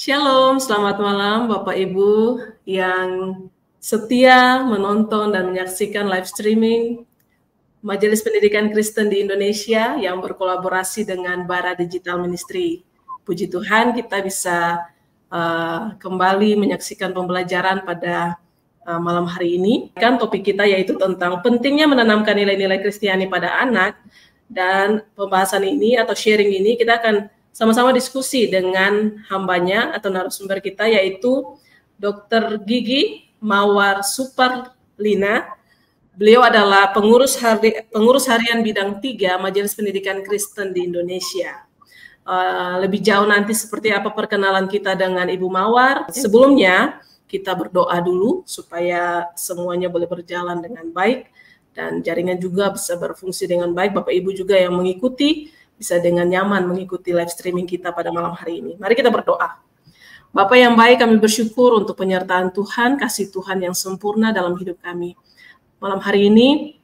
Shalom, selamat malam Bapak Ibu yang setia menonton dan menyaksikan live streaming Majelis Pendidikan Kristen di Indonesia yang berkolaborasi dengan Bara Digital Ministry. Puji Tuhan kita bisa uh, kembali menyaksikan pembelajaran pada uh, malam hari ini. Kan topik kita yaitu tentang pentingnya menanamkan nilai-nilai Kristiani pada anak dan pembahasan ini atau sharing ini kita akan sama-sama diskusi dengan hambanya atau narasumber kita yaitu Dr. Gigi Mawar Superlina. Beliau adalah pengurus hari, pengurus harian bidang tiga Majelis Pendidikan Kristen di Indonesia. Uh, lebih jauh nanti seperti apa perkenalan kita dengan Ibu Mawar. Sebelumnya kita berdoa dulu supaya semuanya boleh berjalan dengan baik dan jaringan juga bisa berfungsi dengan baik. Bapak Ibu juga yang mengikuti bisa dengan nyaman mengikuti live streaming kita pada malam hari ini. Mari kita berdoa. Bapak yang baik, kami bersyukur untuk penyertaan Tuhan, kasih Tuhan yang sempurna dalam hidup kami. Malam hari ini,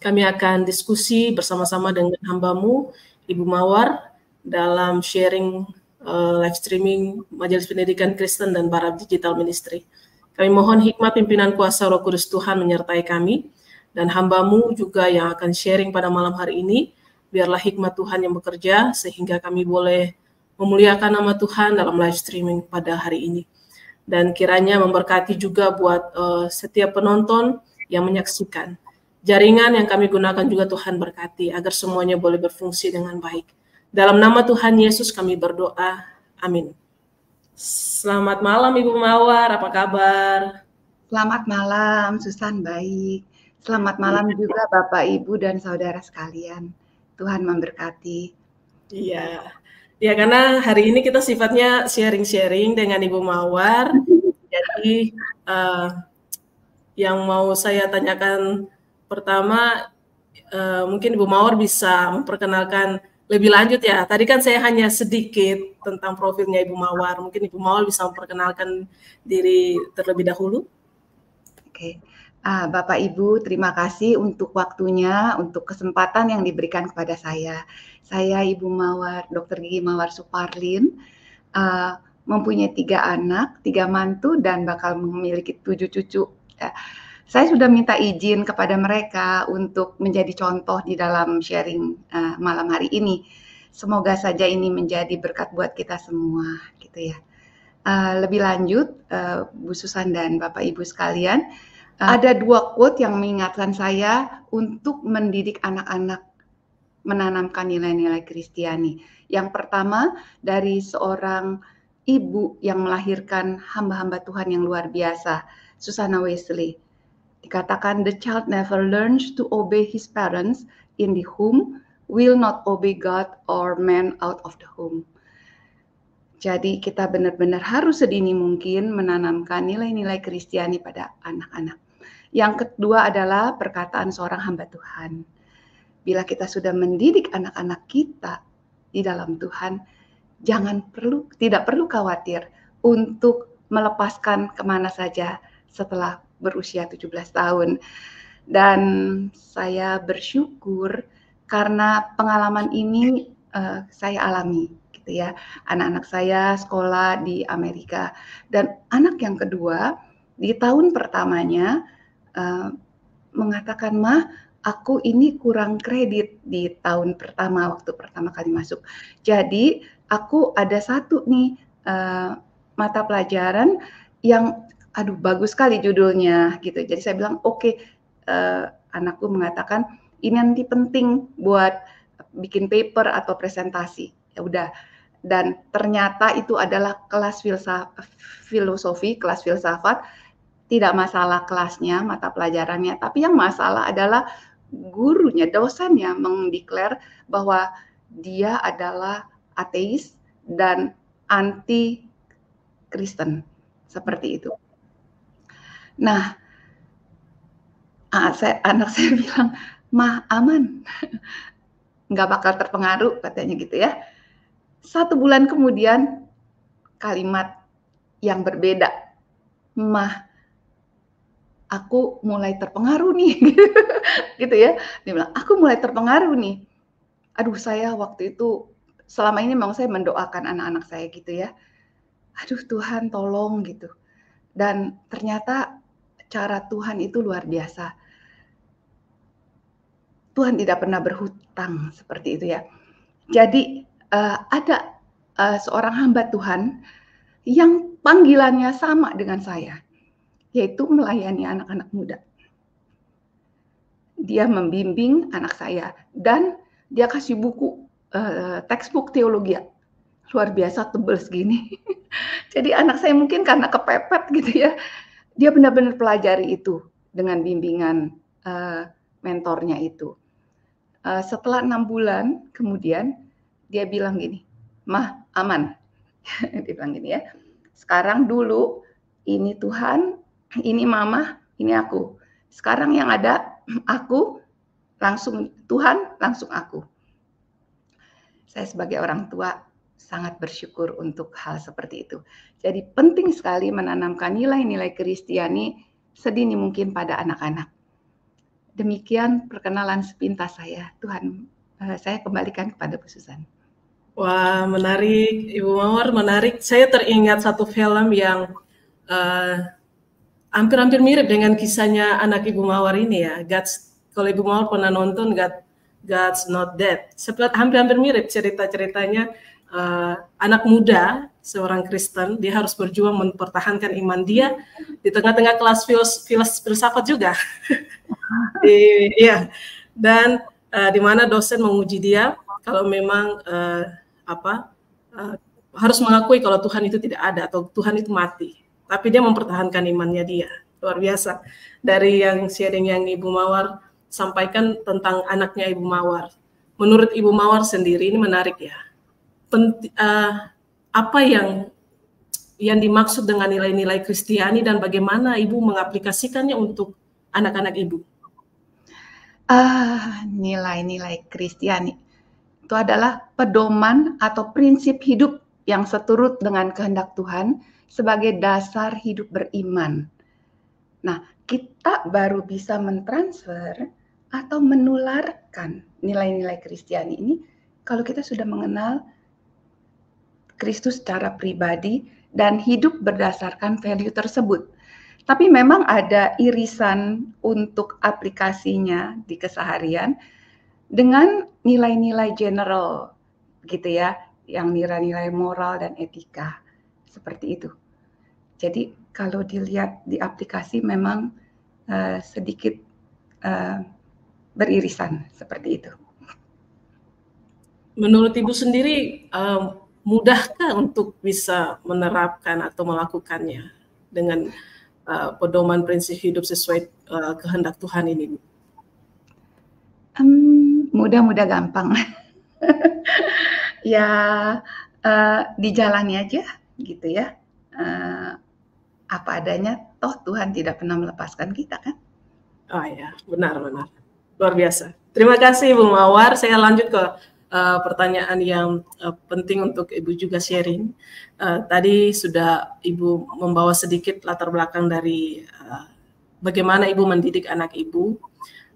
kami akan diskusi bersama-sama dengan hambamu, Ibu Mawar, dalam sharing uh, live streaming Majelis Pendidikan Kristen dan Barat Digital Ministry. Kami mohon hikmat pimpinan kuasa roh kudus Tuhan menyertai kami, dan hambamu juga yang akan sharing pada malam hari ini, biarlah hikmat Tuhan yang bekerja sehingga kami boleh memuliakan nama Tuhan dalam live streaming pada hari ini. Dan kiranya memberkati juga buat uh, setiap penonton yang menyaksikan. Jaringan yang kami gunakan juga Tuhan berkati agar semuanya boleh berfungsi dengan baik. Dalam nama Tuhan Yesus kami berdoa. Amin. Selamat malam Ibu Mawar, apa kabar? Selamat malam, Susan baik. Selamat malam juga Bapak, Ibu, dan saudara sekalian. Tuhan memberkati. Iya. Ya, karena hari ini kita sifatnya sharing-sharing dengan Ibu Mawar. Jadi uh, yang mau saya tanyakan pertama uh, mungkin Ibu Mawar bisa memperkenalkan lebih lanjut ya. Tadi kan saya hanya sedikit tentang profilnya Ibu Mawar. Mungkin Ibu Mawar bisa memperkenalkan diri terlebih dahulu. Oke. Okay. Ah, Bapak Ibu, terima kasih untuk waktunya, untuk kesempatan yang diberikan kepada saya. Saya Ibu Mawar, Dr. Gigi Mawar Suparlin, uh, mempunyai tiga anak, tiga mantu, dan bakal memiliki tujuh cucu. Uh, saya sudah minta izin kepada mereka untuk menjadi contoh di dalam sharing uh, malam hari ini. Semoga saja ini menjadi berkat buat kita semua, gitu ya. Uh, lebih lanjut, uh, Bu Susan dan Bapak Ibu sekalian. Ada dua quote yang mengingatkan saya untuk mendidik anak-anak menanamkan nilai-nilai Kristiani. Yang pertama dari seorang ibu yang melahirkan hamba-hamba Tuhan yang luar biasa, Susana Wesley. Dikatakan the child never learns to obey his parents in the home will not obey God or man out of the home. Jadi kita benar-benar harus sedini mungkin menanamkan nilai-nilai Kristiani pada anak-anak. Yang kedua adalah perkataan seorang hamba Tuhan. Bila kita sudah mendidik anak-anak kita di dalam Tuhan, jangan perlu tidak perlu khawatir untuk melepaskan ke mana saja setelah berusia 17 tahun. Dan saya bersyukur karena pengalaman ini uh, saya alami gitu ya. Anak-anak saya sekolah di Amerika dan anak yang kedua di tahun pertamanya uh, mengatakan mah aku ini kurang kredit di tahun pertama waktu pertama kali masuk. Jadi aku ada satu nih uh, mata pelajaran yang aduh bagus sekali judulnya gitu. Jadi saya bilang oke okay, uh, anakku mengatakan ini nanti penting buat bikin paper atau presentasi. Ya udah dan ternyata itu adalah kelas filosofi, kelas filsafat, tidak masalah kelasnya, mata pelajarannya, tapi yang masalah adalah gurunya, dosennya mengdeklar bahwa dia adalah ateis dan anti Kristen seperti itu. Nah, saya, anak saya bilang, mah aman, nggak bakal terpengaruh katanya gitu ya. Satu bulan kemudian kalimat yang berbeda. Mah, aku mulai terpengaruh nih. gitu ya. Dia bilang, aku mulai terpengaruh nih. Aduh saya waktu itu, selama ini memang saya mendoakan anak-anak saya gitu ya. aduh Tuhan tolong gitu. Dan ternyata cara Tuhan itu luar biasa. Tuhan tidak pernah berhutang seperti itu ya. Jadi uh, ada uh, seorang hamba Tuhan yang panggilannya sama dengan saya, yaitu melayani anak-anak muda. Dia membimbing anak saya dan dia kasih buku uh, textbook teologi luar biasa tebel segini. Jadi anak saya mungkin karena kepepet gitu ya, dia benar-benar pelajari itu dengan bimbingan uh, mentornya itu. Uh, setelah enam bulan kemudian dia bilang gini, mah aman. dia bilang gini ya, sekarang dulu ini Tuhan, ini mama, ini aku. Sekarang yang ada aku langsung Tuhan, langsung aku. Saya sebagai orang tua sangat bersyukur untuk hal seperti itu. Jadi penting sekali menanamkan nilai-nilai Kristiani sedini mungkin pada anak-anak. Demikian perkenalan sepintas saya. Tuhan, eh, saya kembalikan kepada Bu Susan. Wah, menarik. Ibu Mawar, menarik. Saya teringat satu film yang uh, hampir-hampir mirip dengan kisahnya anak Ibu Mawar ini ya. God's, kalau Ibu Mawar pernah nonton God, God's Not Dead. Hampir-hampir mirip cerita-ceritanya uh, anak muda seorang Kristen dia harus berjuang mempertahankan iman dia di tengah-tengah kelas filos, filsafat juga. Iya. Dan uh, di mana dosen menguji dia kalau memang uh, apa uh, harus mengakui kalau Tuhan itu tidak ada atau Tuhan itu mati. Tapi dia mempertahankan imannya dia. Luar biasa. Dari yang sharing yang Ibu Mawar sampaikan tentang anaknya Ibu Mawar. Menurut Ibu Mawar sendiri ini menarik ya. Penti, uh, apa yang yang dimaksud dengan nilai-nilai Kristiani dan bagaimana Ibu mengaplikasikannya untuk anak-anak Ibu? Ah, nilai-nilai Kristiani itu adalah pedoman atau prinsip hidup yang seturut dengan kehendak Tuhan sebagai dasar hidup beriman. Nah, kita baru bisa mentransfer atau menularkan nilai-nilai Kristiani ini kalau kita sudah mengenal Kristus secara pribadi dan hidup berdasarkan value tersebut. Tapi memang ada irisan untuk aplikasinya di keseharian dengan nilai-nilai general gitu ya, yang nilai-nilai moral dan etika seperti itu. Jadi kalau dilihat di aplikasi memang uh, sedikit uh, beririsan seperti itu. Menurut ibu sendiri uh, mudahkah untuk bisa menerapkan atau melakukannya dengan uh, pedoman prinsip hidup sesuai uh, kehendak Tuhan ini? Um, mudah-mudah gampang. ya uh, dijalani aja gitu ya. Uh, apa adanya, toh Tuhan tidak pernah melepaskan kita kan? Oh ya, benar-benar. Luar biasa. Terima kasih Ibu Mawar. Saya lanjut ke uh, pertanyaan yang uh, penting untuk Ibu juga sharing. Uh, tadi sudah Ibu membawa sedikit latar belakang dari uh, bagaimana Ibu mendidik anak Ibu.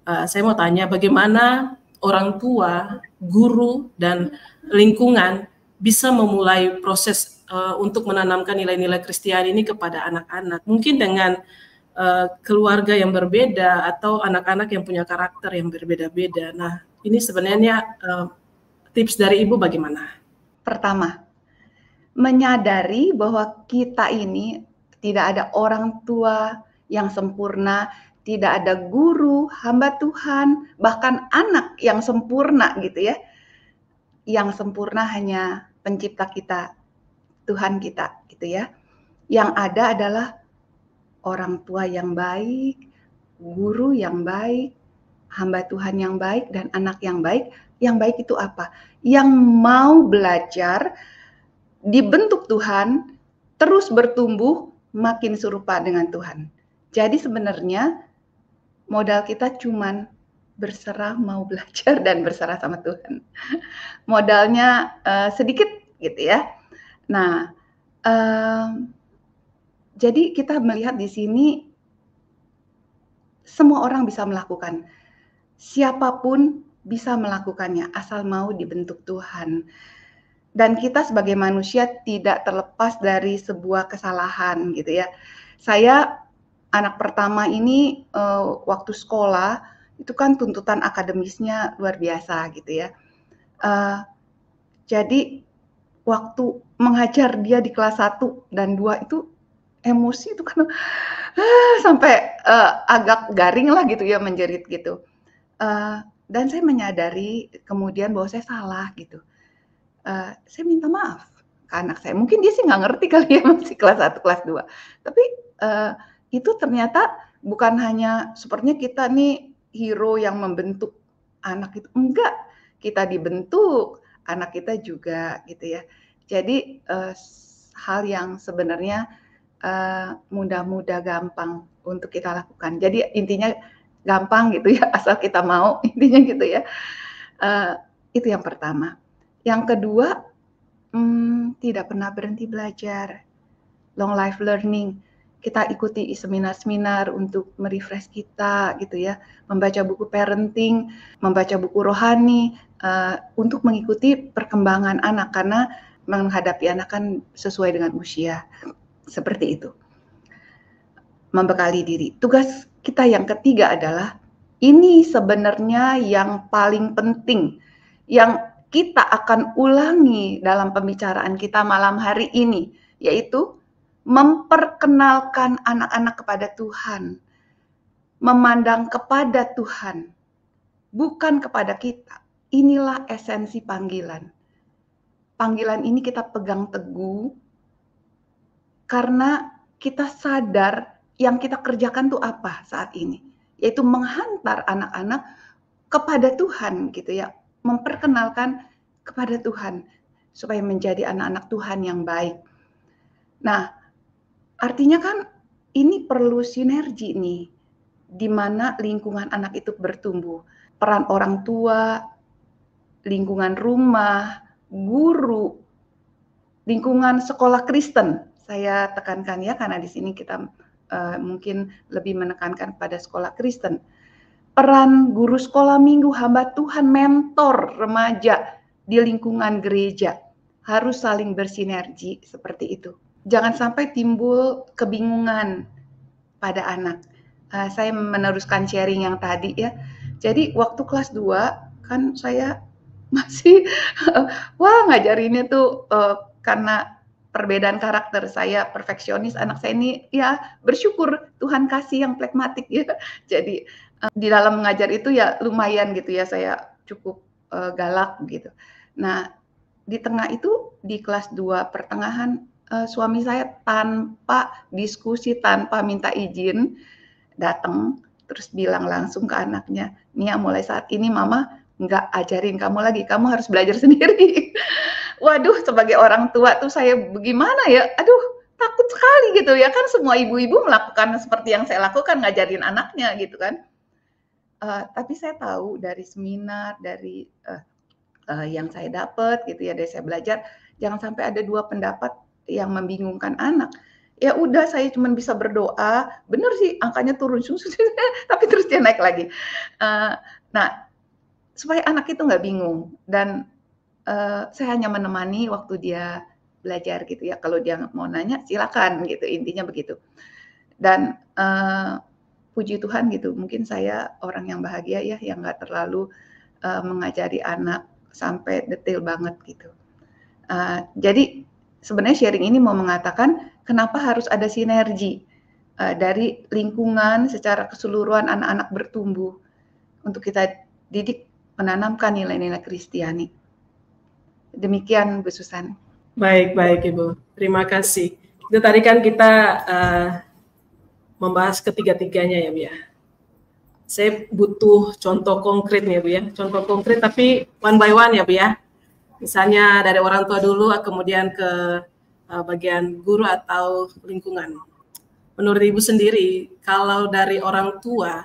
Uh, saya mau tanya bagaimana orang tua, guru, dan lingkungan bisa memulai proses uh, untuk menanamkan nilai-nilai Kristiani ini kepada anak-anak. Mungkin dengan uh, keluarga yang berbeda atau anak-anak yang punya karakter yang berbeda-beda. Nah, ini sebenarnya uh, tips dari Ibu bagaimana? Pertama, menyadari bahwa kita ini tidak ada orang tua yang sempurna, tidak ada guru, hamba Tuhan, bahkan anak yang sempurna gitu ya. Yang sempurna hanya pencipta kita, Tuhan kita gitu ya. Yang ada adalah orang tua yang baik, guru yang baik, hamba Tuhan yang baik dan anak yang baik. Yang baik itu apa? Yang mau belajar dibentuk Tuhan, terus bertumbuh makin serupa dengan Tuhan. Jadi sebenarnya modal kita cuman berserah mau belajar dan berserah sama Tuhan. Modalnya uh, sedikit gitu ya. Nah, um, jadi kita melihat di sini semua orang bisa melakukan. Siapa pun bisa melakukannya asal mau dibentuk Tuhan. dan kita sebagai manusia tidak terlepas dari sebuah kesalahan gitu ya. Saya anak pertama ini uh, waktu sekolah itu kan tuntutan akademisnya luar biasa gitu ya. Uh, jadi waktu mengajar dia di kelas 1 dan 2 itu emosi itu kan uh, sampai uh, agak garing lah gitu ya menjerit gitu. Uh, dan saya menyadari kemudian bahwa saya salah gitu uh, saya minta maaf ke anak saya. Mungkin dia sih nggak ngerti kali ya masih kelas 1, kelas 2. Tapi uh, itu ternyata bukan hanya sepertinya kita nih hero yang membentuk anak itu. Enggak, kita dibentuk, anak kita juga gitu ya. Jadi uh, hal yang sebenarnya uh, mudah-mudah gampang untuk kita lakukan. Jadi intinya gampang gitu ya, asal kita mau intinya gitu ya. Uh, itu yang pertama. Yang kedua, hmm, tidak pernah berhenti belajar. Long life learning. Kita ikuti seminar-seminar untuk merefresh kita gitu ya. Membaca buku parenting, membaca buku rohani uh, untuk mengikuti perkembangan anak karena menghadapi anak kan sesuai dengan usia. Seperti itu. Membekali diri. Tugas kita yang ketiga adalah ini sebenarnya yang paling penting yang kita akan ulangi dalam pembicaraan kita malam hari ini, yaitu memperkenalkan anak-anak kepada Tuhan, memandang kepada Tuhan, bukan kepada kita. Inilah esensi panggilan. Panggilan ini kita pegang teguh karena kita sadar yang kita kerjakan tuh apa saat ini, yaitu menghantar anak-anak kepada Tuhan gitu ya, memperkenalkan kepada Tuhan supaya menjadi anak-anak Tuhan yang baik. Nah, artinya kan ini perlu sinergi nih di mana lingkungan anak itu bertumbuh. Peran orang tua, lingkungan rumah, guru, lingkungan sekolah Kristen. Saya tekankan ya karena di sini kita uh, mungkin lebih menekankan pada sekolah Kristen peran guru sekolah minggu, hamba Tuhan, mentor remaja di lingkungan gereja harus saling bersinergi seperti itu. Jangan sampai timbul kebingungan pada anak. Uh, saya meneruskan sharing yang tadi ya. Jadi waktu kelas 2 kan saya masih wah ngajarinnya tuh uh, karena perbedaan karakter saya perfeksionis anak saya ini ya bersyukur Tuhan kasih yang plekmatik ya. Jadi uh, di dalam mengajar itu ya lumayan gitu ya saya cukup uh, galak gitu. Nah di tengah itu di kelas 2 pertengahan uh, suami saya tanpa diskusi tanpa minta izin datang terus bilang langsung ke anaknya Nia mulai saat ini mama nggak ajarin kamu lagi. Kamu harus belajar sendiri. Waduh sebagai orang tua tuh saya bagaimana ya? Aduh takut sekali gitu ya. Kan semua ibu-ibu melakukan seperti yang saya lakukan ngajarin anaknya gitu kan. Uh, tapi saya tahu dari seminar dari uh, uh, yang saya dapat gitu ya dari saya belajar jangan sampai ada dua pendapat yang membingungkan anak. Ya udah saya cuma bisa berdoa. Bener sih angkanya turun tapi terus dia naik lagi. Nah supaya anak itu nggak bingung dan uh, saya hanya menemani waktu dia belajar gitu ya. Kalau dia mau nanya silakan gitu intinya begitu. Dan uh, puji Tuhan gitu, mungkin saya orang yang bahagia ya yang nggak terlalu uh, mengajari anak sampai detail banget gitu. Uh, jadi sebenarnya sharing ini mau mengatakan kenapa harus ada sinergi uh, dari lingkungan secara keseluruhan anak-anak bertumbuh untuk kita didik menanamkan nilai-nilai Kristiani. Demikian Bu Susan. Baik, baik Ibu. Terima kasih. Itu tadi kan kita uh, membahas ketiga-tiganya ya Bu ya. Saya butuh contoh konkret nih Bu ya. Contoh konkret tapi one by one ya Bu ya. Misalnya dari orang tua dulu, kemudian ke uh, bagian guru atau lingkungan. Menurut Ibu sendiri, kalau dari orang tua,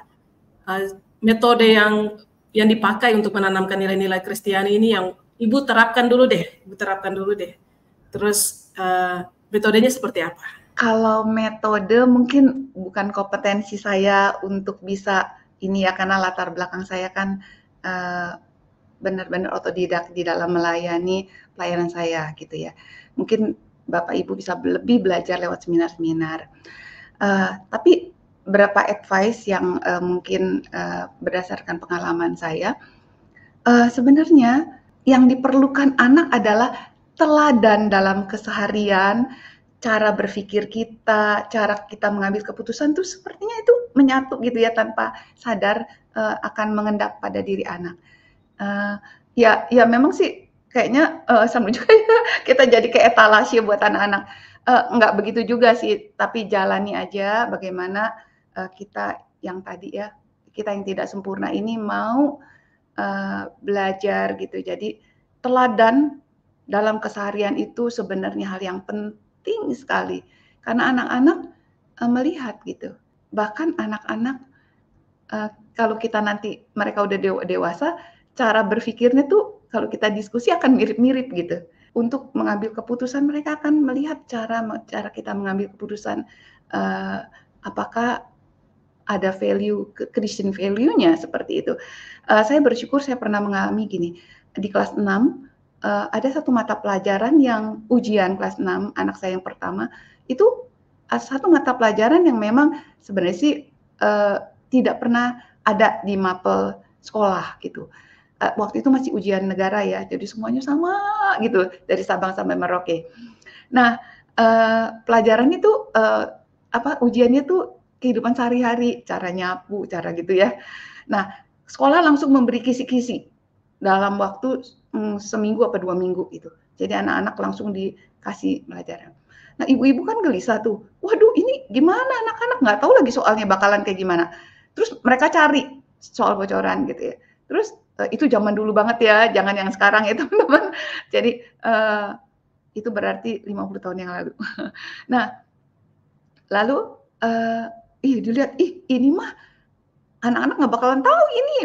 uh, metode yang yang dipakai untuk menanamkan nilai-nilai Kristiani ini yang ibu terapkan dulu deh, ibu terapkan dulu deh. Terus uh, metodenya seperti apa? Kalau metode mungkin bukan kompetensi saya untuk bisa ini ya karena latar belakang saya kan uh, benar-benar otodidak di dalam melayani pelayanan saya gitu ya. Mungkin Bapak Ibu bisa lebih belajar lewat seminar-seminar. Uh, tapi berapa advice yang uh, mungkin uh, berdasarkan pengalaman saya, uh, sebenarnya yang diperlukan anak adalah teladan dalam keseharian, cara berpikir kita, cara kita mengambil keputusan tuh sepertinya itu menyatu gitu ya tanpa sadar uh, akan mengendap pada diri anak. Uh, ya, ya memang sih kayaknya uh, sama juga ya kita jadi kayak etalase buat anak-anak. Uh, enggak begitu juga sih, tapi jalani aja bagaimana uh, kita yang tadi ya, kita yang tidak sempurna ini mau uh, belajar gitu. Jadi teladan dalam keseharian itu sebenarnya hal yang penting sekali karena anak-anak uh, melihat gitu. Bahkan anak-anak uh, kalau kita nanti mereka udah dewa dewasa, cara berpikirnya tuh kalau kita diskusi akan mirip-mirip gitu. Untuk mengambil keputusan mereka akan melihat cara cara kita mengambil keputusan uh, apakah ada value Christian value-nya seperti itu. Uh, saya bersyukur saya pernah mengalami gini di kelas 6 uh, ada satu mata pelajaran yang ujian kelas 6 anak saya yang pertama itu uh, satu mata pelajaran yang memang sebenarnya sih uh, tidak pernah ada di mapel sekolah gitu. Uh, waktu itu masih ujian negara ya, jadi semuanya sama gitu dari Sabang sampai Merauke. Nah, uh, pelajaran itu uh, apa ujiannya tuh kehidupan sehari-hari, cara nyapu, cara gitu ya. Nah, sekolah langsung memberi kisi-kisi dalam waktu hmm, seminggu apa dua minggu itu. Jadi anak-anak langsung dikasih pelajaran. Nah ibu-ibu kan gelisah tuh, waduh ini gimana anak-anak nggak tahu lagi soalnya bakalan kayak gimana. Terus mereka cari soal bocoran gitu ya. Terus uh, itu zaman dulu banget ya, jangan yang sekarang ya teman-teman. Jadi uh, itu berarti 50 tahun yang lalu. nah lalu uh, ih dilihat ih ini mah anak-anak nggak bakalan tahu ini.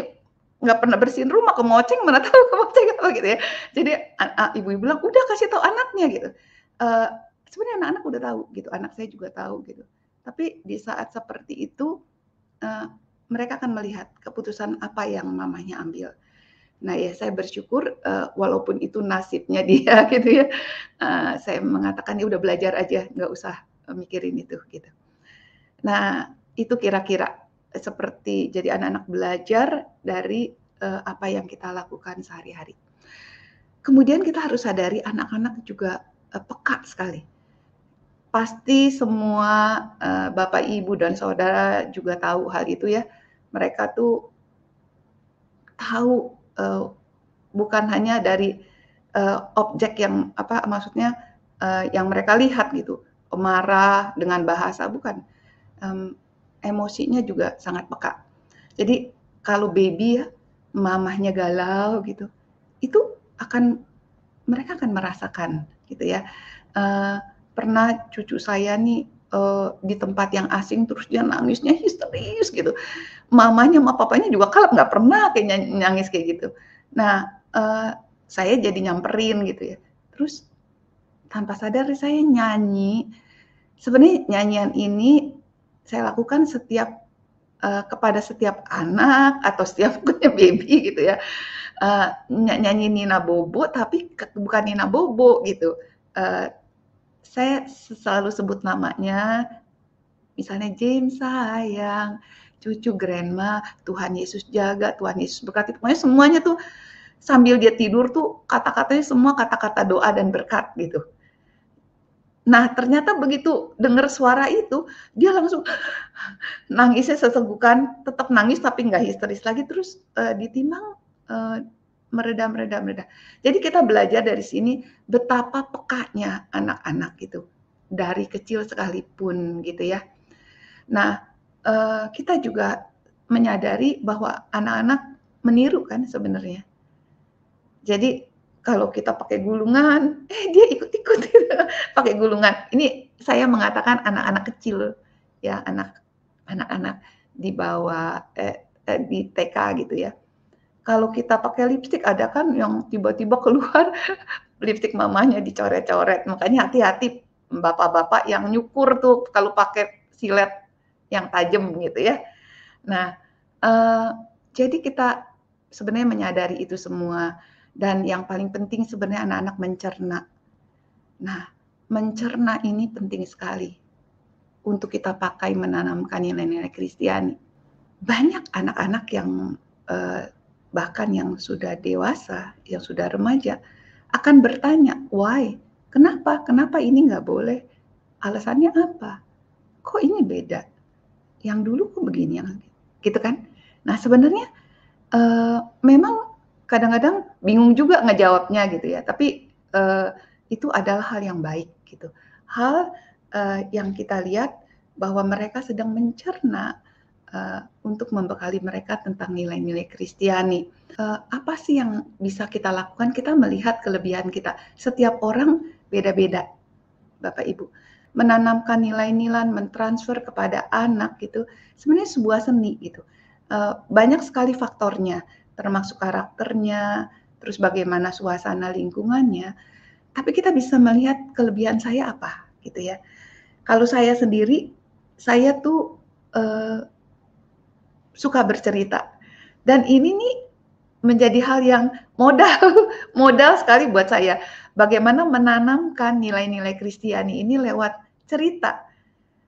Nggak pernah bersihin rumah kemoceng mana tahu kemoceng apa gitu ya. Jadi ibu-ibu bilang udah kasih tahu anaknya gitu. Uh, sebenarnya anak-anak udah tahu gitu anak saya juga tahu gitu. Tapi di saat seperti itu uh, mereka akan melihat keputusan apa yang mamanya ambil. Nah ya saya bersyukur uh, walaupun itu nasibnya dia gitu ya. Uh, saya mengatakan ya udah belajar aja nggak usah mikirin itu gitu nah itu kira-kira seperti jadi anak-anak belajar dari uh, apa yang kita lakukan sehari-hari. Kemudian kita harus sadari anak-anak juga uh, peka sekali. Pasti semua uh, bapak ibu dan saudara juga tahu hal itu ya. Mereka tuh tahu uh, bukan hanya dari uh, objek yang apa maksudnya uh, yang mereka lihat gitu, marah dengan bahasa bukan. Um, emosinya juga sangat peka. Jadi kalau baby ya, mamahnya galau gitu, itu akan mereka akan merasakan gitu ya. Uh, pernah cucu saya nih uh, di tempat yang asing terus dia nangisnya histeris gitu. Mamanya sama papanya juga kalap nggak pernah kayak nangis kayak gitu. Nah uh, saya jadi nyamperin gitu ya. Terus tanpa sadar saya nyanyi. Sebenarnya nyanyian ini saya lakukan setiap uh, kepada setiap anak atau setiap punya baby gitu ya. Uh, nyanyi Nina Bobo tapi bukan Nina Bobo gitu. Uh, saya selalu sebut namanya misalnya James sayang cucu grandma Tuhan Yesus jaga Tuhan Yesus berkati. Pokoknya semuanya tuh sambil dia tidur tuh kata-katanya semua kata-kata doa dan berkat gitu Nah, ternyata begitu dengar suara itu, dia langsung nangisnya sesegukan, tetap nangis tapi nggak histeris lagi, terus uh, ditimbang uh, mereda, mereda, mereda. Jadi kita belajar dari sini betapa pekanya anak-anak itu dari kecil sekalipun gitu ya. Nah, uh, kita juga menyadari bahwa anak-anak meniru kan sebenarnya. Jadi kalau kita pakai gulungan, eh dia ikut-ikut pakai gulungan. Ini saya mengatakan anak-anak kecil, ya anak anak-anak di bawah eh, eh, di TK gitu ya. Kalau kita pakai lipstick ada kan yang tiba-tiba keluar lipstick mamanya dicoret-coret. Makanya hati-hati bapak-bapak yang nyukur tuh kalau pakai silet yang tajam gitu ya. Nah, uh, jadi kita sebenarnya menyadari itu semua dan yang paling penting sebenarnya anak-anak mencerna. Nah, mencerna ini penting sekali untuk kita pakai menanamkan nilai-nilai Kristiani. Banyak anak-anak yang eh, bahkan yang sudah dewasa, yang sudah remaja, akan bertanya, why? Kenapa? Kenapa ini nggak boleh? Alasannya apa? Kok ini beda? Yang dulu kok begini, yang gitu kan? Nah sebenarnya uh, memang kadang-kadang bingung juga ngejawabnya gitu ya. Tapi uh, itu adalah hal yang baik gitu. Hal uh, yang kita lihat bahwa mereka sedang mencerna uh, untuk membekali mereka tentang nilai-nilai Kristiani. Uh, apa sih yang bisa kita lakukan? Kita melihat kelebihan kita. Setiap orang beda-beda, Bapak Ibu. Menanamkan nilai-nilai, mentransfer kepada anak gitu, sebenarnya sebuah seni gitu. Uh, banyak sekali faktornya, termasuk karakternya, terus bagaimana suasana lingkungannya. Tapi kita bisa melihat kelebihan saya apa gitu ya. Kalau saya sendiri, saya tuh uh, suka bercerita. Dan ini nih menjadi hal yang modal modal sekali buat saya. Bagaimana menanamkan nilai-nilai Kristiani ini lewat cerita.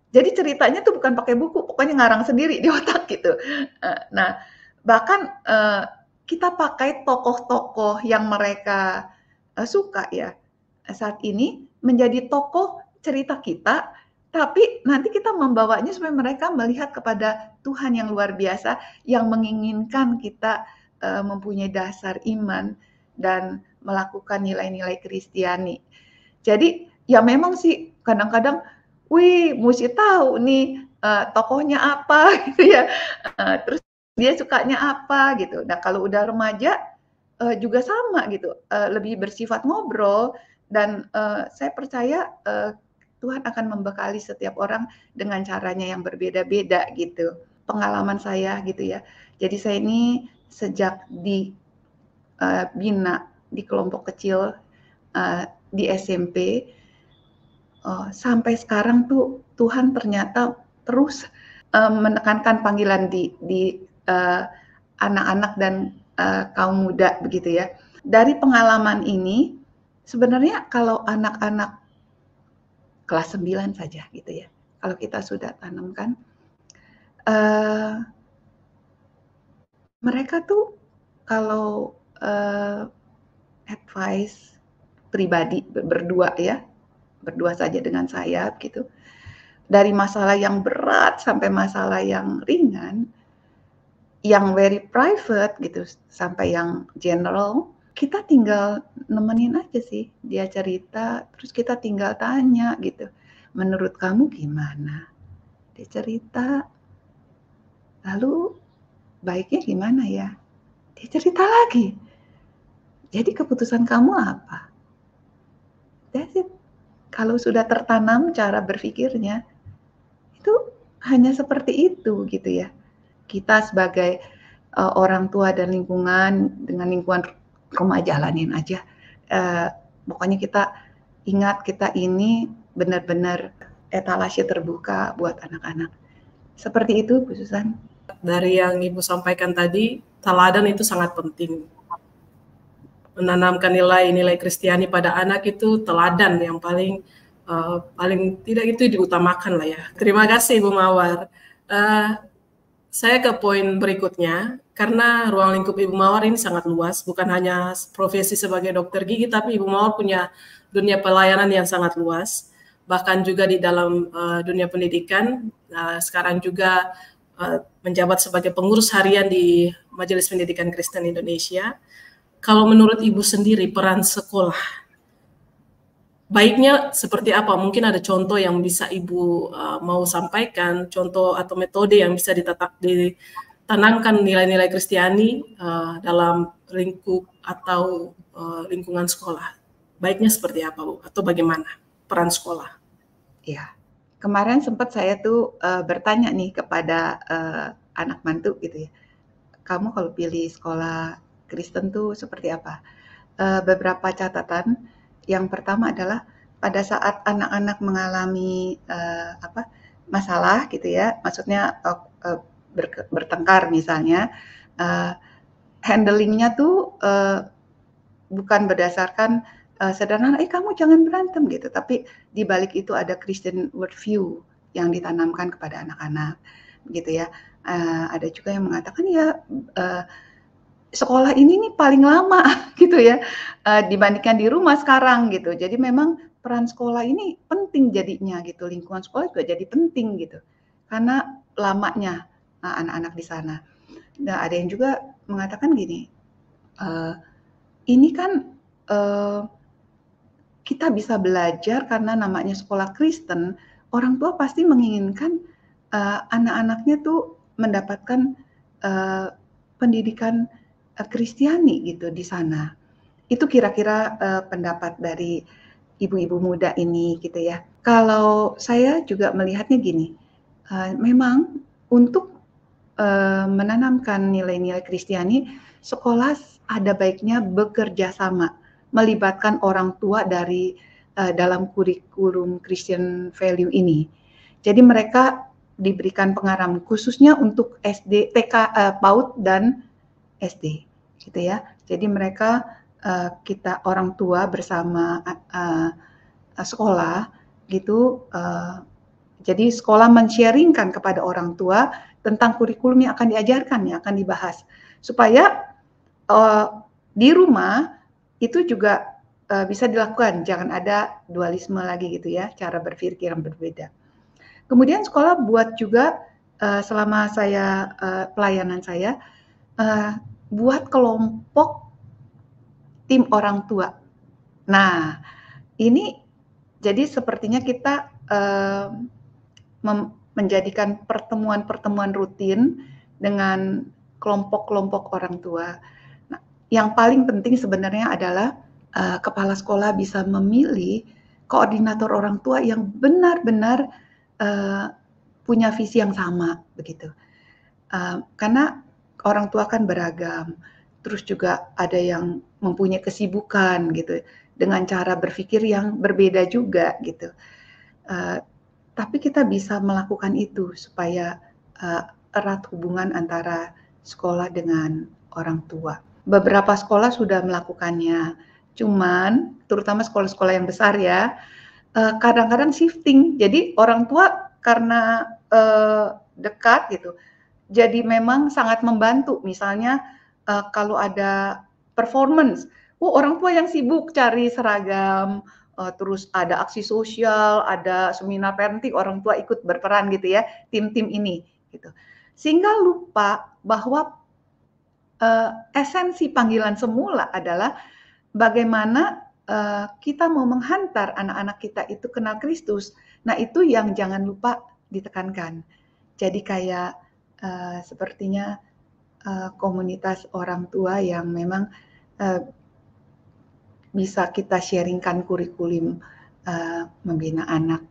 Jadi ceritanya tuh bukan pakai buku, pokoknya ngarang sendiri di otak gitu. Eh, nah, bahkan uh, kita pakai tokoh-tokoh yang mereka uh, suka ya. Saat ini menjadi tokoh cerita kita tapi nanti kita membawanya supaya mereka melihat kepada Tuhan yang luar biasa yang menginginkan kita uh, mempunyai dasar iman dan melakukan nilai-nilai Kristiani. Jadi ya memang sih kadang-kadang, wih mesti tahu nih uh, tokohnya apa gitu ya, uh, terus dia sukanya apa gitu. Nah kalau udah remaja uh, juga sama gitu, uh, lebih bersifat ngobrol dan uh, saya percaya uh, Tuhan akan membekali setiap orang dengan caranya yang berbeda-beda gitu. Pengalaman saya gitu ya. Jadi saya ini sejak di uh, bina di kelompok kecil uh, di SMP uh, sampai sekarang tuh Tuhan ternyata terus menekankan panggilan di di anak-anak uh, dan uh, kaum muda begitu ya. Dari pengalaman ini sebenarnya kalau anak-anak kelas 9 saja gitu ya. Kalau kita sudah tanamkan, uh, mereka tuh kalau uh, advice pribadi berdua ya, berdua saja dengan saya gitu. Dari masalah yang berat sampai masalah yang ringan, yang very private gitu sampai yang general, kita tinggal nemenin aja sih dia cerita terus kita tinggal tanya gitu. Menurut kamu gimana? Dia cerita. Lalu baiknya gimana ya? Dia cerita lagi. Jadi keputusan kamu apa? That's it. Kalau sudah tertanam cara berpikirnya itu hanya seperti itu gitu ya kita sebagai uh, orang tua dan lingkungan dengan lingkungan rumah jalanin aja. Uh, pokoknya kita ingat kita ini benar-benar etalase terbuka buat anak-anak. Seperti itu, Bu. Dari yang Ibu sampaikan tadi, teladan itu sangat penting. Menanamkan nilai-nilai Kristiani pada anak itu teladan yang paling uh, paling tidak itu diutamakan lah ya. Terima kasih Ibu Mawar. Uh, saya ke poin berikutnya karena ruang lingkup Ibu Mawar ini sangat luas, bukan hanya profesi sebagai dokter gigi, tapi Ibu Mawar punya dunia pelayanan yang sangat luas, bahkan juga di dalam uh, dunia pendidikan. Uh, sekarang juga uh, menjabat sebagai pengurus harian di Majelis Pendidikan Kristen Indonesia. Kalau menurut Ibu sendiri peran sekolah, baiknya seperti apa? Mungkin ada contoh yang bisa Ibu uh, mau sampaikan, contoh atau metode yang bisa ditetap di tanamkan nilai-nilai Kristiani uh, dalam lingkup atau uh, lingkungan sekolah. Baiknya seperti apa, Bu? Atau bagaimana peran sekolah? Ya, kemarin sempat saya tuh uh, bertanya nih kepada uh, anak mantu gitu ya. Kamu kalau pilih sekolah Kristen tuh seperti apa? Uh, beberapa catatan. Yang pertama adalah pada saat anak-anak mengalami uh, apa masalah gitu ya, maksudnya uh, uh, bertengkar misalnya, uh, handlingnya tuh uh, bukan berdasarkan uh, sederhana, eh kamu jangan berantem gitu, tapi di balik itu ada Christian worldview yang ditanamkan kepada anak-anak, gitu ya. Uh, ada juga yang mengatakan ya uh, sekolah ini nih paling lama gitu ya uh, dibandingkan di rumah sekarang gitu. Jadi memang peran sekolah ini penting jadinya gitu. Lingkungan sekolah juga jadi penting gitu. Karena lamanya anak-anak uh, di sana. Nah, ada yang juga mengatakan gini, uh, ini kan uh, kita bisa belajar karena namanya sekolah Kristen, orang tua pasti menginginkan uh, anak-anaknya tuh mendapatkan uh, pendidikan Kristiani gitu di sana. Itu kira-kira uh, pendapat dari ibu-ibu muda ini gitu ya. Kalau saya juga melihatnya gini, uh, memang untuk uh, menanamkan nilai-nilai Kristiani, sekolah ada baiknya bekerja sama, melibatkan orang tua dari uh, dalam kurikulum Christian value ini. Jadi mereka diberikan pengarahan khususnya untuk SD, TK, uh, PAUD dan SD gitu ya. Jadi mereka uh, kita orang tua bersama uh, sekolah gitu. Uh, jadi sekolah men-sharingkan kepada orang tua tentang kurikulum yang akan diajarkan, yang akan dibahas, supaya uh, di rumah itu juga uh, bisa dilakukan. Jangan ada dualisme lagi gitu ya, cara berpikir yang berbeda. Kemudian sekolah buat juga uh, selama saya uh, pelayanan saya uh, buat kelompok tim orang tua. Nah, ini jadi sepertinya kita uh, menjadikan pertemuan-pertemuan rutin dengan kelompok-kelompok orang tua. Nah, yang paling penting sebenarnya adalah uh, kepala sekolah bisa memilih koordinator orang tua yang benar-benar uh, punya visi yang sama begitu. Uh, karena orang tua kan beragam, terus juga ada yang mempunyai kesibukan gitu, dengan cara berpikir yang berbeda juga gitu. Uh, tapi kita bisa melakukan itu supaya uh, erat hubungan antara sekolah dengan orang tua. Beberapa sekolah sudah melakukannya, cuman terutama sekolah-sekolah yang besar ya, kadang-kadang uh, shifting. Jadi orang tua karena uh, dekat gitu, jadi memang sangat membantu. Misalnya uh, kalau ada performance, oh orang tua yang sibuk cari seragam, uh, terus ada aksi sosial, ada seminar parenting, orang tua ikut berperan gitu ya, tim-tim ini gitu. Sehingga lupa bahwa uh, esensi panggilan semula adalah bagaimana kita mau menghantar anak-anak kita itu kenal Kristus. Nah, itu yang jangan lupa ditekankan. Jadi kayak uh, sepertinya uh, komunitas orang tua yang memang uh, bisa kita sharingkan kurikulum uh, membina anak,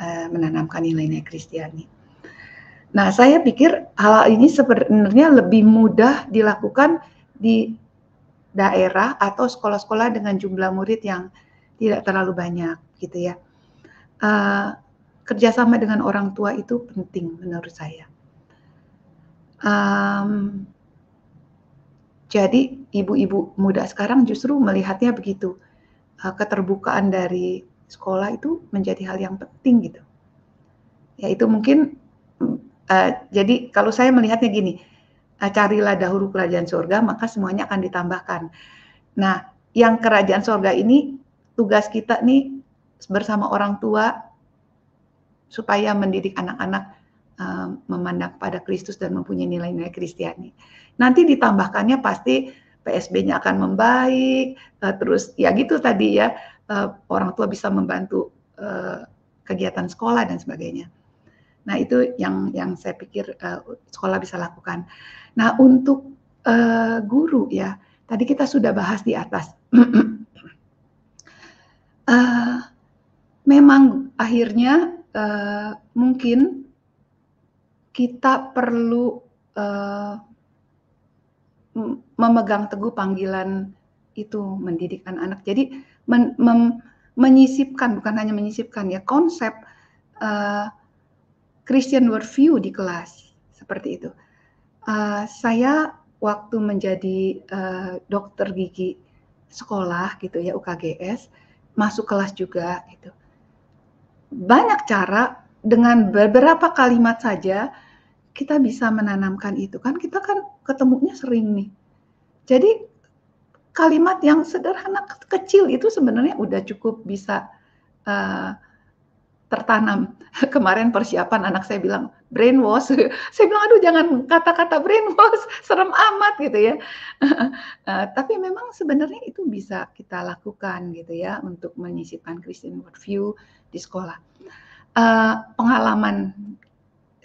uh, menanamkan nilai-nilai Kristiani. Nah, saya pikir hal ini sebenarnya lebih mudah dilakukan di daerah atau sekolah-sekolah dengan jumlah murid yang tidak terlalu banyak, gitu ya. Uh, kerjasama dengan orang tua itu penting menurut saya. Um, jadi ibu-ibu muda sekarang justru melihatnya begitu, uh, keterbukaan dari sekolah itu menjadi hal yang penting gitu. Ya itu mungkin, uh, jadi kalau saya melihatnya gini, uh, carilah dahulu kerajaan surga maka semuanya akan ditambahkan. Nah, yang kerajaan surga ini tugas kita nih bersama orang tua supaya mendidik anak-anak uh, memandang pada Kristus dan mempunyai nilai-nilai Kristiani. Nanti ditambahkannya pasti PSB-nya akan membaik, uh, terus ya gitu tadi ya uh, orang tua bisa membantu kegiatan sekolah dan sebagainya. Nah itu yang yang saya pikir sekolah bisa lakukan. Nah untuk guru ya tadi kita sudah bahas di atas. memang akhirnya mungkin kita perlu uh, memegang teguh panggilan itu mendidik anak-anak. Jadi men, mem, menyisipkan bukan hanya menyisipkan ya konsep uh, Christian worldview di kelas seperti itu. Uh, saya waktu menjadi uh, dokter gigi sekolah gitu ya UKGS masuk kelas juga gitu. Banyak cara dengan beberapa kalimat saja kita bisa menanamkan itu kan kita kan ketemunya sering nih. Jadi kalimat yang sederhana kecil itu sebenarnya udah cukup bisa uh, tertanam. Kemarin persiapan anak saya bilang brainwash. saya bilang aduh jangan kata-kata brainwash, serem amat gitu ya. uh, tapi memang sebenarnya itu bisa kita lakukan gitu ya untuk menyisipkan Christian worldview di sekolah. Uh, pengalaman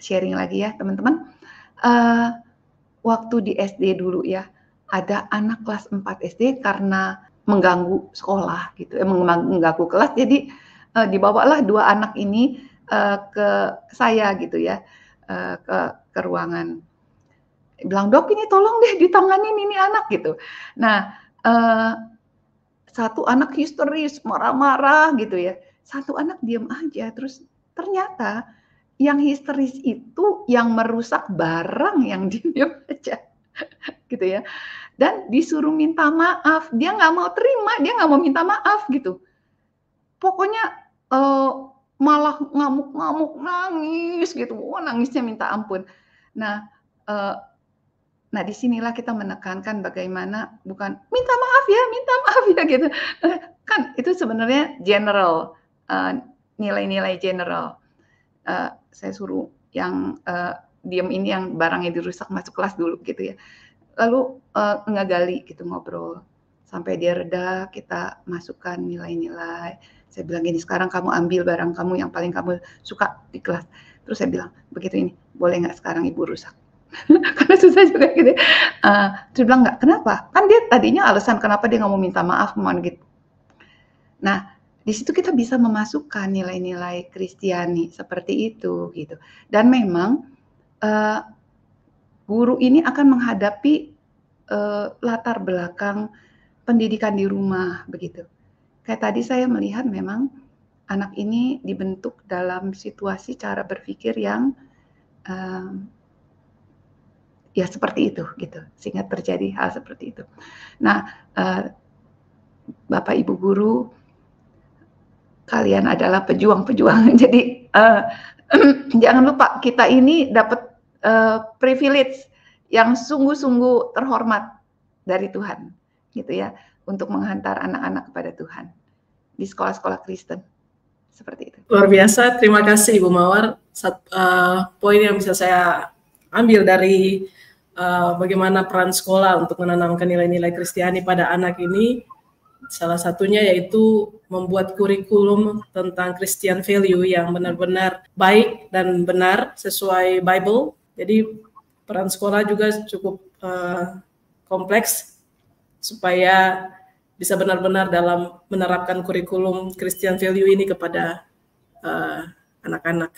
sharing lagi ya teman-teman. Uh, waktu di SD dulu ya, ada anak kelas 4 SD karena mengganggu sekolah gitu, eh, mengganggu kelas. Jadi uh, dibawalah dua anak ini uh, ke saya gitu ya uh, ke ke ruangan. Bilang dok ini tolong deh ditanganin ini anak gitu. Nah uh, satu anak histeris marah-marah gitu ya. Satu anak diam aja terus ternyata yang histeris itu yang merusak barang yang diam aja gitu ya. Dan disuruh minta maaf. Dia nggak mau terima dia nggak mau minta maaf gitu. Pokoknya uh, malah ngamuk-ngamuk nangis gitu. Wah nangisnya minta ampun. Nah uh, nah di sinilah kita menekankan bagaimana bukan minta maaf ya minta maaf ya gitu. Kan itu sebenarnya general nilai-nilai uh, general uh, saya suruh yang uh, diem ini yang barangnya dirusak masuk kelas dulu gitu ya lalu uh, ngegali gitu ngobrol sampai dia reda kita masukkan nilai-nilai saya bilang gini, sekarang kamu ambil barang kamu yang paling kamu suka di kelas. Terus saya bilang, begitu ini, boleh nggak sekarang ibu rusak? Karena susah juga gitu. Uh, terus bilang nggak, kenapa? Kan dia tadinya alasan kenapa dia nggak mau minta maaf, mohon gitu. Nah, di situ kita bisa memasukkan nilai-nilai Kristiani seperti itu gitu. Dan memang uh, guru ini akan menghadapi uh, latar belakang pendidikan di rumah begitu kayak tadi saya melihat memang anak ini dibentuk dalam situasi cara berpikir yang um, ya seperti itu gitu sehingga terjadi hal seperti itu. Nah, uh, Bapak Ibu guru kalian adalah pejuang-pejuang. Jadi uh, jangan lupa kita ini dapat uh, privilege yang sungguh-sungguh terhormat dari Tuhan gitu ya untuk menghantar anak-anak kepada Tuhan di sekolah-sekolah Kristen. Seperti itu. Luar biasa, terima kasih Ibu Mawar. Sat, uh, poin yang bisa saya ambil dari uh, bagaimana peran sekolah untuk menanamkan nilai-nilai Kristiani pada anak ini, salah satunya yaitu membuat kurikulum tentang Christian value yang benar-benar baik dan benar sesuai Bible. Jadi peran sekolah juga cukup uh, kompleks supaya bisa benar-benar dalam menerapkan kurikulum Christian value ini kepada uh, anak-anak.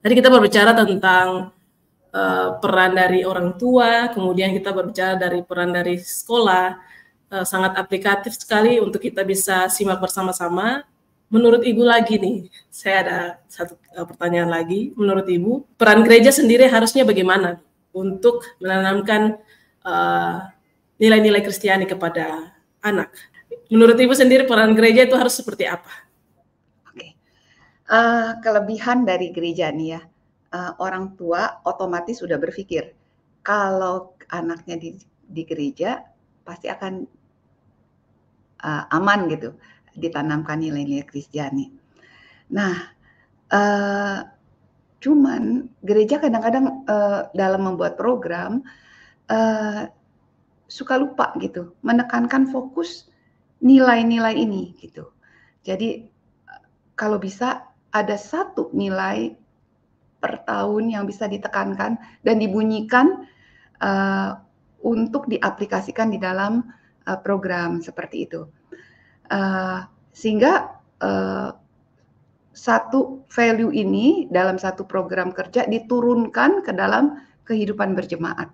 Tadi kita berbicara tentang uh, peran dari orang tua, kemudian kita berbicara dari peran dari sekolah, uh, sangat aplikatif sekali untuk kita bisa simak bersama-sama. Menurut Ibu lagi nih, saya ada satu uh, pertanyaan lagi. Menurut Ibu, peran gereja sendiri harusnya bagaimana untuk menanamkan uh, nilai-nilai Kristiani kepada anak. Menurut Ibu sendiri peran gereja itu harus seperti apa? Oke, uh, kelebihan dari gereja nih ya, uh, orang tua otomatis sudah berpikir kalau anaknya di, di gereja pasti akan uh, aman gitu, ditanamkan nilai-nilai Kristiani. Nah, uh, cuman gereja kadang-kadang uh, dalam membuat program uh, suka lupa gitu, menekankan fokus nilai-nilai ini gitu. Jadi kalau bisa ada satu nilai per tahun yang bisa ditekankan dan dibunyikan uh, untuk diaplikasikan di dalam uh, program seperti itu, uh, sehingga uh, satu value ini dalam satu program kerja diturunkan ke dalam kehidupan berjemaat.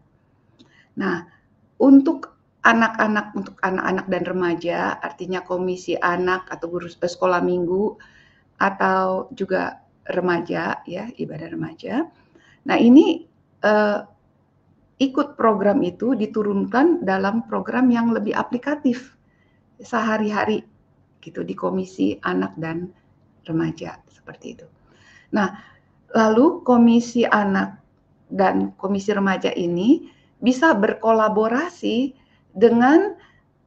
Nah, untuk anak-anak untuk anak-anak dan remaja, artinya komisi anak atau guru sekolah minggu atau juga remaja ya, ibadah remaja. Nah, ini uh, ikut program itu diturunkan dalam program yang lebih aplikatif sehari-hari gitu di komisi anak dan remaja seperti itu. Nah, lalu komisi anak dan komisi remaja ini bisa berkolaborasi dengan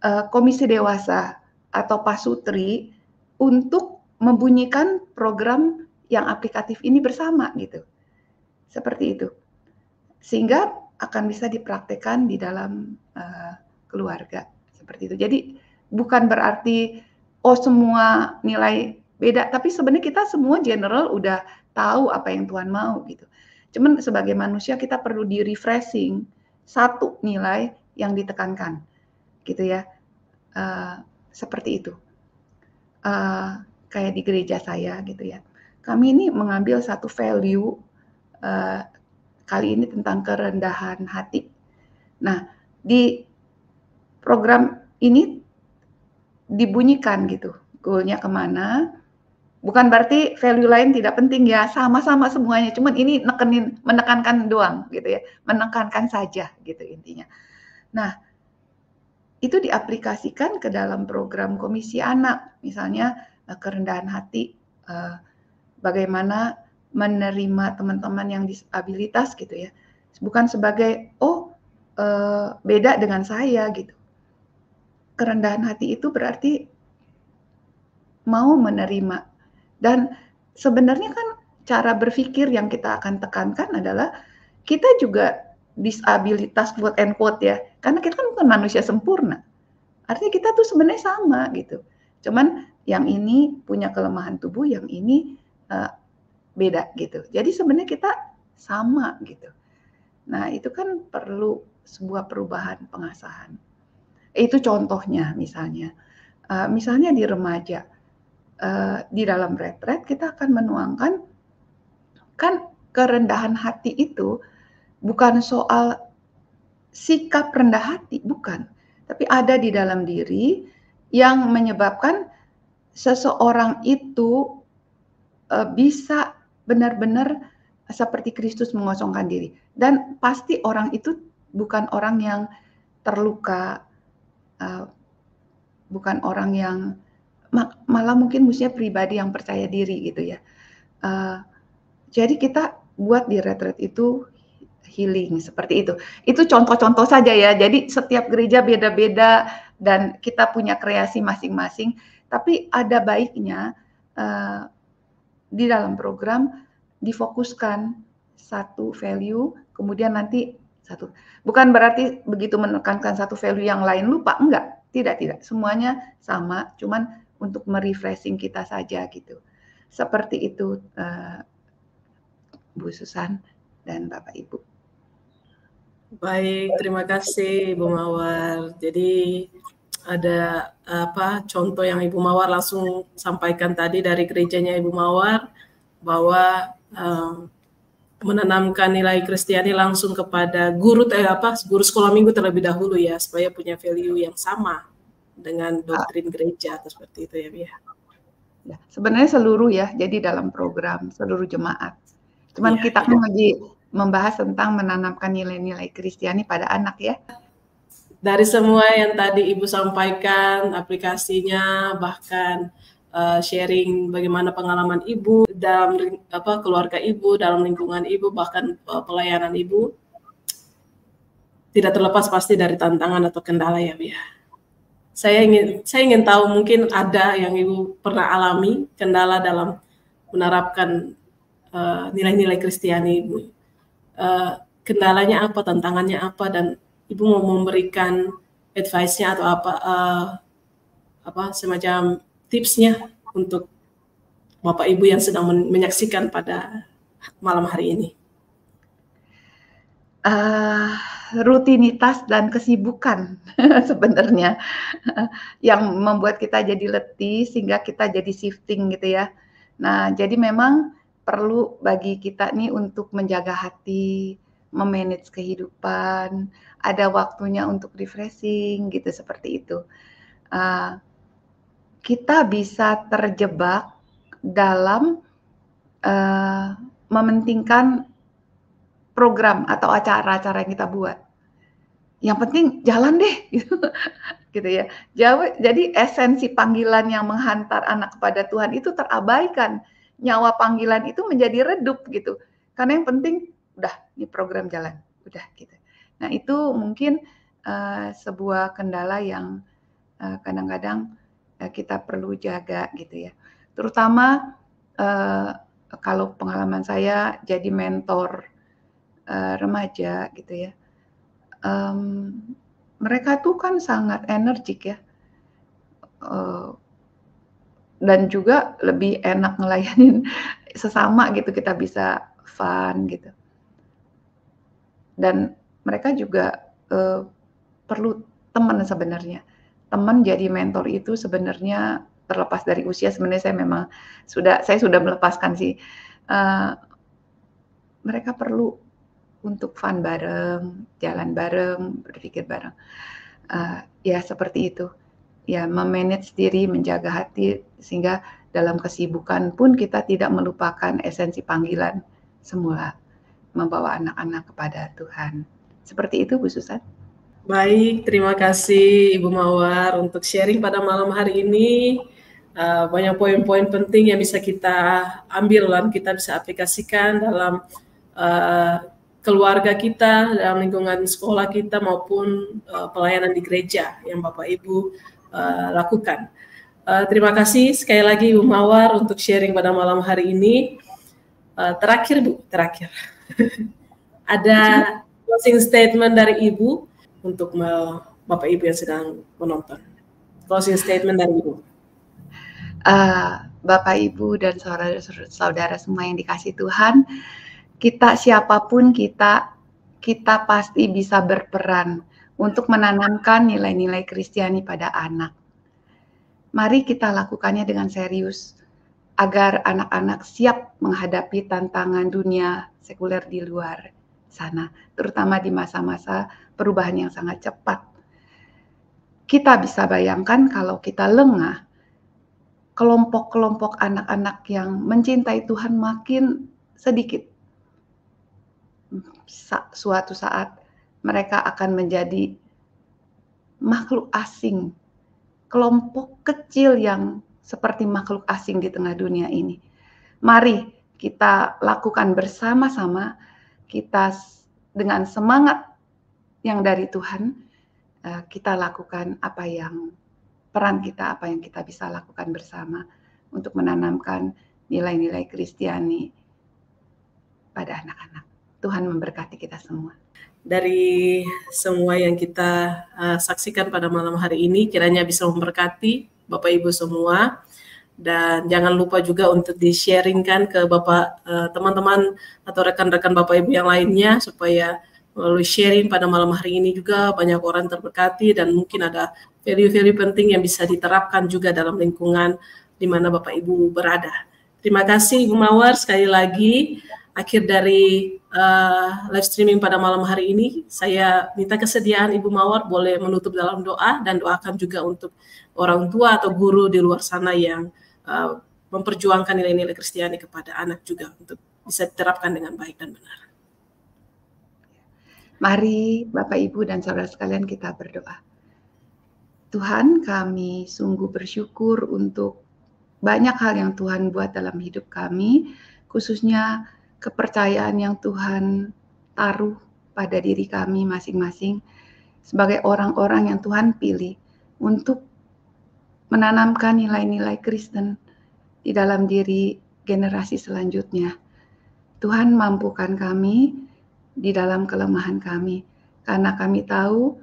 uh, komisi dewasa atau pasutri untuk membunyikan program yang aplikatif ini bersama gitu. Seperti itu. Sehingga akan bisa dipraktekkan di dalam uh, keluarga seperti itu. Jadi bukan berarti oh semua nilai beda, tapi sebenarnya kita semua general udah tahu apa yang Tuhan mau gitu. Cuman sebagai manusia kita perlu di refreshing satu nilai yang ditekankan, gitu ya. Uh, seperti itu. Uh, kayak di gereja saya gitu ya. Kami ini mengambil satu value uh, kali ini tentang kerendahan hati. Nah, di program ini dibunyikan gitu, goalnya ke mana. Bukan berarti value lain tidak penting ya, sama-sama semuanya. Cuman ini nekenin, menekankan doang gitu ya, menekankan saja gitu intinya. Nah, itu diaplikasikan ke dalam program komisi anak, misalnya eh, kerendahan hati, eh, bagaimana menerima teman-teman yang disabilitas gitu ya bukan sebagai oh uh, beda dengan saya gitu kerendahan hati itu berarti mau menerima dan sebenarnya kan cara berpikir yang kita akan tekankan adalah kita juga disabilitas quote and quote ya karena kita kan bukan manusia sempurna artinya kita tuh sebenarnya sama gitu cuman yang ini punya kelemahan tubuh yang ini uh, beda gitu. Jadi sebenarnya kita sama gitu. Nah, itu kan perlu sebuah perubahan pengasahan. Itu contohnya misalnya. Uh, misalnya di remaja, uh, di dalam retret kita akan menuangkan kan kerendahan hati itu bukan soal sikap rendah hati, bukan. Tapi ada di dalam diri yang menyebabkan seseorang itu uh, bisa benar-benar seperti Kristus mengosongkan diri. Dan pasti orang itu bukan orang yang terluka, uh, bukan orang yang malah mungkin mestinya pribadi yang percaya diri gitu ya. Uh, jadi kita buat di retret itu healing seperti itu. Itu contoh-contoh saja ya. Jadi setiap gereja beda-beda dan kita punya kreasi masing-masing. Tapi ada baiknya uh, di dalam program difokuskan satu value, kemudian nanti satu. Bukan berarti begitu menekankan satu value yang lain lupa, enggak, tidak, tidak. Semuanya sama, cuman untuk merefreshing kita saja gitu. Seperti itu uh, Bu Susan dan Bapak Ibu. Baik, terima kasih Ibu Mawar. Jadi ada apa contoh yang Ibu Mawar langsung sampaikan tadi dari gerejanya Ibu Mawar bahwa um, menanamkan nilai Kristiani langsung kepada guru eh, apa guru sekolah minggu terlebih dahulu ya supaya punya value yang sama dengan doktrin gereja atau seperti itu ya Bia. Ya, sebenarnya seluruh ya, jadi dalam program seluruh jemaat. Cuman ya, kita kan ya. lagi membahas tentang menanamkan nilai-nilai Kristiani pada anak ya dari semua yang tadi Ibu sampaikan, aplikasinya, bahkan uh, sharing bagaimana pengalaman Ibu dalam apa keluarga Ibu, dalam lingkungan Ibu, bahkan uh, pelayanan Ibu, tidak terlepas pasti dari tantangan atau kendala ya, Bu. Saya ingin saya ingin tahu mungkin ada yang Ibu pernah alami kendala dalam menerapkan uh, nilai-nilai Kristiani Ibu. Uh, kendalanya apa, tantangannya apa, dan ibu mau memberikan advice-nya atau apa uh, apa semacam tipsnya untuk bapak ibu yang sedang menyaksikan pada malam hari ini? Uh, rutinitas dan kesibukan sebenarnya yang membuat kita jadi letih sehingga kita jadi shifting gitu ya. Nah, jadi memang perlu bagi kita nih untuk menjaga hati, memanage kehidupan, ada waktunya untuk refreshing gitu seperti itu. Uh, kita bisa terjebak dalam uh, mementingkan program atau acara-acara yang kita buat. Yang penting jalan deh gitu. gitu ya. Jadi esensi panggilan yang menghantar anak kepada Tuhan itu terabaikan. Nyawa panggilan itu menjadi redup gitu. Karena yang penting udah ini program jalan, udah gitu. Nah, itu mungkin uh, sebuah kendala yang kadang kadang-kadang uh, kita perlu jaga gitu ya. Terutama uh, kalau pengalaman saya jadi mentor uh, remaja gitu ya um, mereka tuh kan sangat energik ya. Uh, dan juga lebih enak ngelayanin sesama gitu kita bisa fun gitu. Dan mereka juga uh, perlu teman sebenarnya teman jadi mentor itu sebenarnya terlepas dari usia sebenarnya saya memang sudah saya sudah melepaskan sih uh, mereka perlu untuk fun bareng, jalan bareng, berpikir bareng. Uh, ya seperti itu. Ya memanage diri, menjaga hati sehingga dalam kesibukan pun kita tidak melupakan esensi panggilan semula membawa anak-anak kepada Tuhan. Seperti itu Bu Susan. Baik, terima kasih Ibu Mawar untuk sharing pada malam hari ini. Uh, banyak poin-poin penting yang bisa kita ambil dan kita bisa aplikasikan dalam uh, keluarga kita, dalam lingkungan sekolah kita maupun uh, pelayanan di gereja yang Bapak Ibu uh, lakukan. Uh, terima kasih sekali lagi Ibu Mawar untuk sharing pada malam hari ini. Uh, terakhir Bu, terakhir. Ada closing statement dari Ibu untuk Bapak Ibu yang sedang menonton. Closing statement dari Ibu. Uh, Bapak Ibu dan saudara-saudara semua yang dikasih Tuhan, kita siapa pun kita kita pasti bisa berperan untuk menanamkan nilai-nilai Kristiani pada anak. Mari kita lakukannya dengan serius agar anak-anak siap menghadapi tantangan dunia sekuler di luar sana, terutama di masa-masa perubahan yang sangat cepat. Kita bisa bayangkan kalau kita lengah, kelompok-kelompok anak-anak yang mencintai Tuhan makin sedikit suatu saat mereka akan menjadi makhluk asing, kelompok kecil yang seperti makhluk asing di tengah dunia ini. Mari kita lakukan bersama-sama, kita dengan semangat yang dari Tuhan, eh, kita lakukan apa yang peran kita, apa yang kita bisa lakukan bersama untuk menanamkan nilai-nilai Kristiani pada anak-anak. Tuhan memberkati kita semua. Dari semua yang kita uh, saksikan pada malam hari ini, kiranya bisa memberkati Bapak Ibu semua. Dan jangan lupa juga untuk di-sharingkan ke Bapak uh, teman-teman atau rekan-rekan Bapak Ibu yang lainnya supaya melalui sharing pada malam hari ini juga banyak orang terberkati dan mungkin ada value-value penting yang bisa diterapkan juga dalam lingkungan di mana Bapak Ibu berada. Terima kasih Ibu Mawar sekali lagi akhir dari uh, live streaming pada malam hari ini. Saya minta kesediaan Ibu Mawar boleh menutup dalam doa dan doakan juga untuk orang tua atau guru di luar sana yang uh, memperjuangkan nilai-nilai Kristiani kepada anak juga untuk bisa diterapkan dengan baik dan benar. Mari Bapak Ibu dan saudara sekalian kita berdoa. Tuhan kami sungguh bersyukur untuk banyak hal yang Tuhan buat dalam hidup kami, khususnya kepercayaan yang Tuhan taruh pada diri kami masing-masing sebagai orang-orang yang Tuhan pilih untuk menanamkan nilai-nilai Kristen di dalam diri generasi selanjutnya. Tuhan mampukan kami di dalam kelemahan kami, karena kami tahu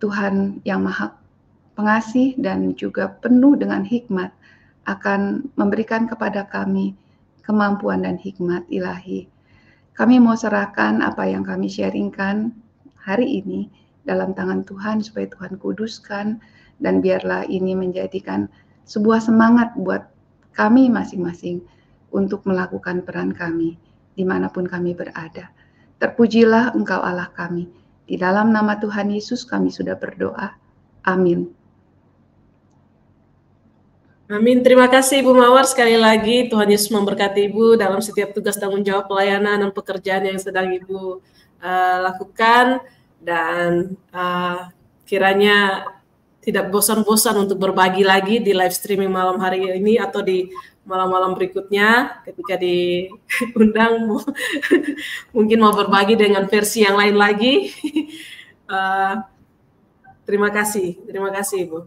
Tuhan yang Maha Pengasih dan juga penuh dengan hikmat akan memberikan kepada kami kemampuan dan hikmat ilahi. Kami mau serahkan apa yang kami sharingkan hari ini dalam tangan Tuhan supaya Tuhan kuduskan dan biarlah ini menjadikan sebuah semangat buat kami masing-masing untuk melakukan peran kami di mana pun kami berada. Terpujilah Engkau Allah kami. Di dalam nama Tuhan Yesus kami sudah berdoa. Amin. Amin. Terima kasih Ibu Mawar sekali lagi. Tuhan Yesus memberkati Ibu dalam setiap tugas tanggung jawab pelayanan dan pekerjaan yang sedang Ibu uh, lakukan dan uh, kiranya tidak bosan-bosan untuk berbagi lagi di live streaming malam hari ini atau di malam-malam berikutnya ketika diundang mungkin mau berbagi dengan versi yang lain lagi. Uh, terima kasih, terima kasih Ibu.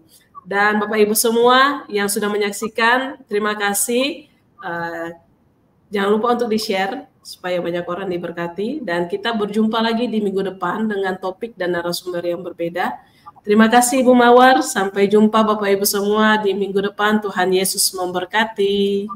Dan Bapak Ibu semua yang sudah menyaksikan, terima kasih. Uh, jangan lupa untuk di-share supaya banyak orang diberkati. Dan kita berjumpa lagi di minggu depan dengan topik dan narasumber yang berbeda. Terima kasih Ibu Mawar. Sampai jumpa Bapak Ibu semua di minggu depan. Tuhan Yesus memberkati.